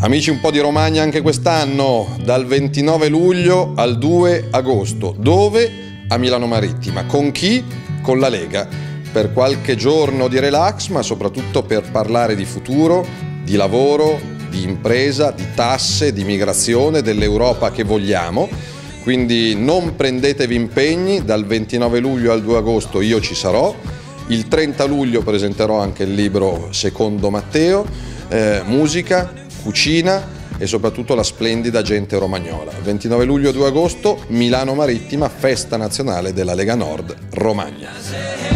Amici un po' di Romagna anche quest'anno, dal 29 luglio al 2 agosto. Dove? A Milano Marittima. Con chi? Con la Lega. Per qualche giorno di relax, ma soprattutto per parlare di futuro, di lavoro, di impresa, di tasse, di migrazione, dell'Europa che vogliamo. Quindi non prendetevi impegni, dal 29 luglio al 2 agosto io ci sarò. Il 30 luglio presenterò anche il libro Secondo Matteo, eh, musica, cucina e soprattutto la splendida gente romagnola. 29 luglio 2 agosto, Milano Marittima, festa nazionale della Lega Nord, Romagna.